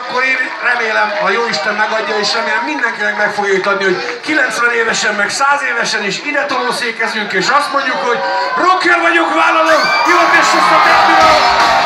Akkor én remélem, a Jóisten megadja, és remélem mindenkinek meg fogja jutatni, hogy 90 évesen, meg 100 évesen is ide tolószékezünk, és azt mondjuk, hogy rocker vagyok, vállalom, jó és a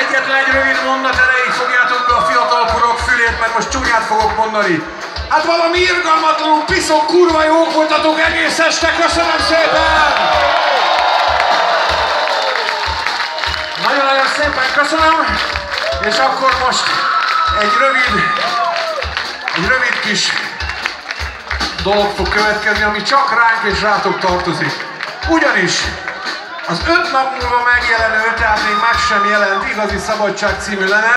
Egyetlen egy rövid mondat erejéig fogjátok be a fiatal kurok fülét, mert most csúnyát fogok mondani. Hát valami irgalmatlanul piszok, kurva jók voltatok egész este, köszönöm szépen! Nagyon-nagyon szépen köszönöm, és akkor most egy rövid, egy rövid kis dolog fog következni, ami csak ránk és rátok tartozik. Ugyanis az öt nap múlva megjelenő, tehát még meg sem jelent igazi szabadság című lemez,